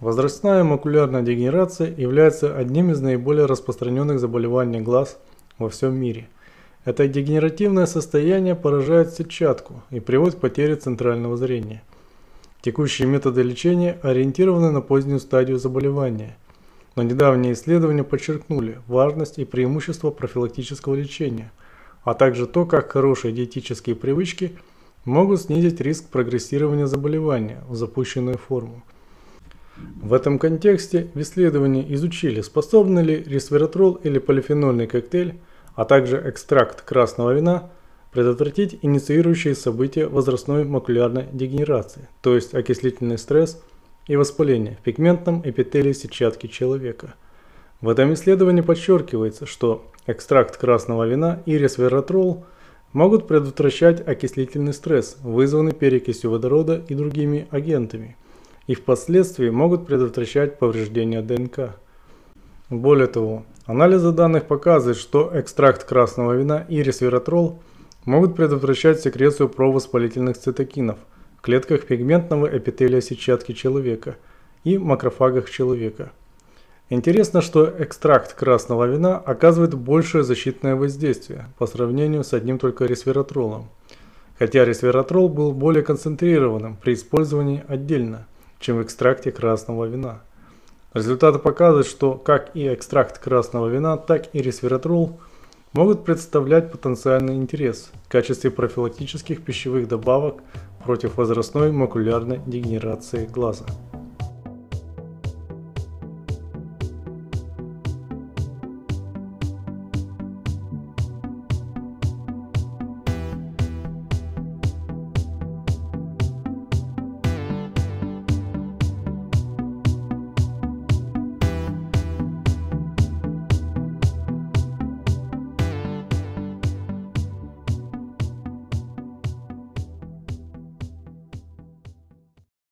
Возрастная макулярная дегенерация является одним из наиболее распространенных заболеваний глаз во всем мире. Это дегенеративное состояние поражает сетчатку и приводит к потере центрального зрения. Текущие методы лечения ориентированы на позднюю стадию заболевания, но недавние исследования подчеркнули важность и преимущество профилактического лечения, а также то, как хорошие диетические привычки могут снизить риск прогрессирования заболевания в запущенную форму. В этом контексте в исследовании изучили, способны ли ресвератрол или полифенольный коктейль, а также экстракт красного вина предотвратить инициирующие события возрастной макулярной дегенерации, то есть окислительный стресс и воспаление в пигментном эпителии сетчатки человека. В этом исследовании подчеркивается, что экстракт красного вина и ресвератрол могут предотвращать окислительный стресс, вызванный перекисью водорода и другими агентами – и впоследствии могут предотвращать повреждения ДНК. Более того, анализы данных показывают, что экстракт красного вина и ресвератрол могут предотвращать секрецию провоспалительных цитокинов в клетках пигментного эпителия сетчатки человека и макрофагах человека. Интересно, что экстракт красного вина оказывает большее защитное воздействие по сравнению с одним только ресвератролом, хотя ресвератрол был более концентрированным при использовании отдельно – чем в экстракте красного вина. Результаты показывают, что как и экстракт красного вина, так и ресвератрол могут представлять потенциальный интерес в качестве профилактических пищевых добавок против возрастной макулярной дегенерации глаза.